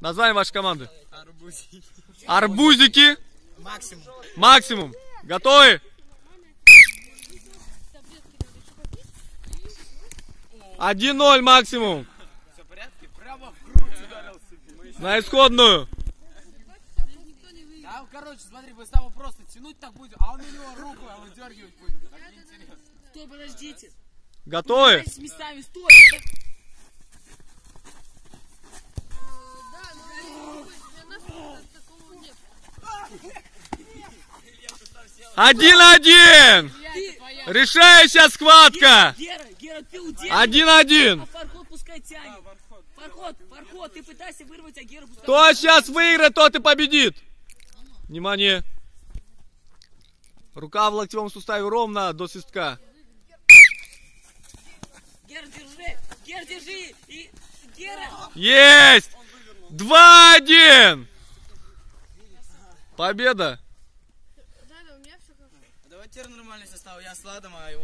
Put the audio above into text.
Название вашей команды. Арбузики. Арбузики. Максимум. Максимум. Готовы? Один ноль максимум. Все в порядке? Прямо в грудь ударил себе. На исходную. Да, короче, смотри, вы самого просто тянуть так будет, а он у него руку а выдергивать будет. Так неинтересно. Стой, подождите. Готовы? Поменяйтесь местами, стой. Один-один. Решающая схватка. Гера, Гера, ты удерживай. Один-один. А Фархот пускай тянет. Фархот, Фархот, ты пытайся вырвать, а Гера пускай... Кто сейчас выиграет, тот и победит. Внимание. Рука в локтевом суставе ровно до свистка. Гера, держи. Гера, держи. И... Гера. Есть! Два-один! Победа! Теперь нормальный состав. Я с Ладом, а его